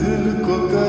दिल को कर